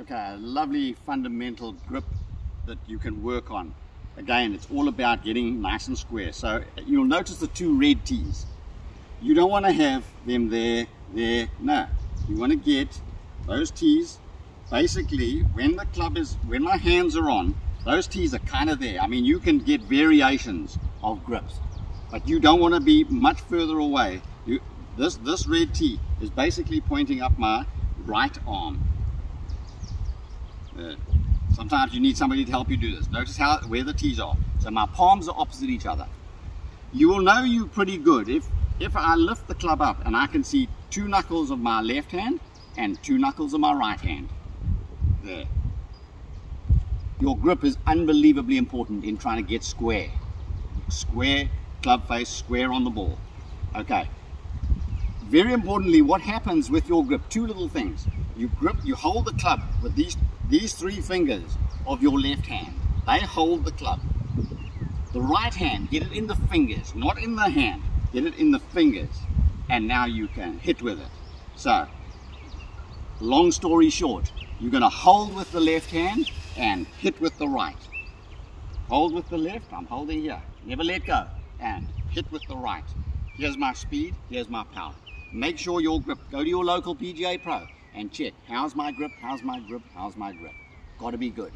Okay, a lovely fundamental grip that you can work on. Again, it's all about getting nice and square. So you'll notice the two red tees. You don't want to have them there, there, no. You want to get those tees, basically when the club is, when my hands are on, those tees are kind of there. I mean, you can get variations of grips, but you don't want to be much further away. You, this, this red tee is basically pointing up my right arm. Sometimes you need somebody to help you do this. Notice how where the tees are. So my palms are opposite each other. You will know you're pretty good if if I lift the club up and I can see two knuckles of my left hand and two knuckles of my right hand. There. Your grip is unbelievably important in trying to get square. Square, club face, square on the ball. Okay. Very importantly, what happens with your grip, two little things. You grip, you hold the club with these, these three fingers of your left hand. They hold the club. The right hand, get it in the fingers, not in the hand. Get it in the fingers. And now you can hit with it. So, long story short, you're going to hold with the left hand and hit with the right. Hold with the left, I'm holding here. Never let go. And hit with the right. Here's my speed, here's my power. Make sure your grip, go to your local PGA Pro and check, how's my grip, how's my grip, how's my grip. Got to be good.